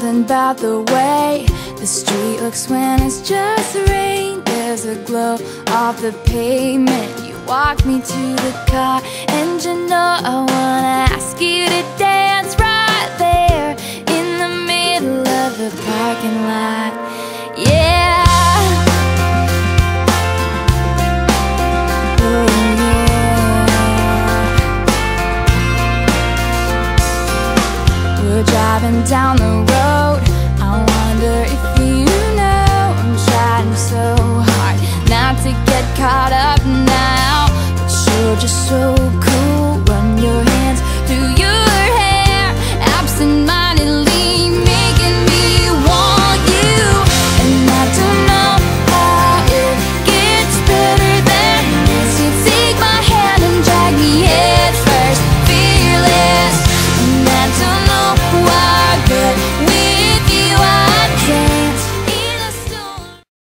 about the way the street looks when it's just rain. There's a glow off the pavement. You walk me to the car, and you know I wanna ask you to driving down the road. I wonder if you know I'm trying so hard not to get caught up now.